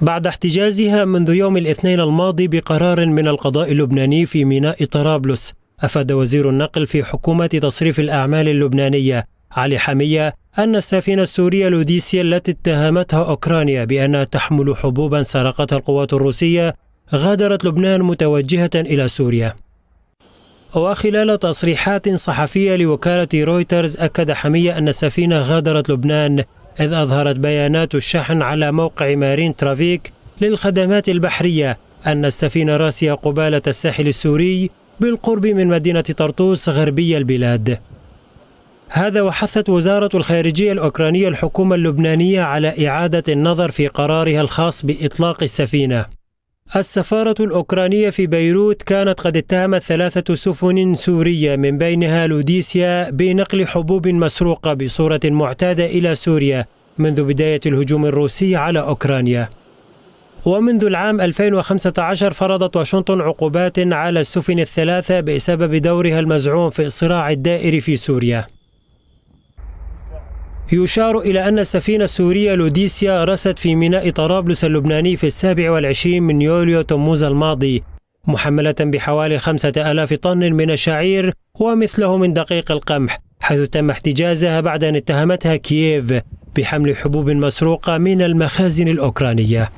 بعد احتجازها منذ يوم الاثنين الماضي بقرار من القضاء اللبناني في ميناء طرابلس أفاد وزير النقل في حكومة تصريف الأعمال اللبنانية علي حمية أن السفينة السورية لوديسيا التي اتهمتها أوكرانيا بانها تحمل حبوبا سرقتها القوات الروسية غادرت لبنان متوجهة إلى سوريا. وخلال تصريحات صحفية لوكالة رويترز أكد حمية أن السفينة غادرت لبنان إذ أظهرت بيانات الشحن على موقع مارين ترافيك للخدمات البحرية أن السفينة راسية قبالة الساحل السوري بالقرب من مدينة طرطوس غربي البلاد. هذا وحثت وزارة الخارجية الأوكرانية الحكومة اللبنانية على إعادة النظر في قرارها الخاص بإطلاق السفينة. السفارة الأوكرانية في بيروت كانت قد اتهمت ثلاثة سفن سورية من بينها لوديسيا بنقل حبوب مسروقة بصورة معتادة إلى سوريا منذ بداية الهجوم الروسي على أوكرانيا. ومنذ العام 2015 فرضت واشنطن عقوبات على السفن الثلاثة بسبب دورها المزعوم في الصراع الدائري في سوريا. يشار إلى أن السفينة السورية لوديسيا رست في ميناء طرابلس اللبناني في السابع والعشرين من يوليو تموز الماضي محملة بحوالي خمسة ألاف طن من الشعير ومثله من دقيق القمح حيث تم احتجازها بعد أن اتهمتها كييف بحمل حبوب مسروقة من المخازن الأوكرانية.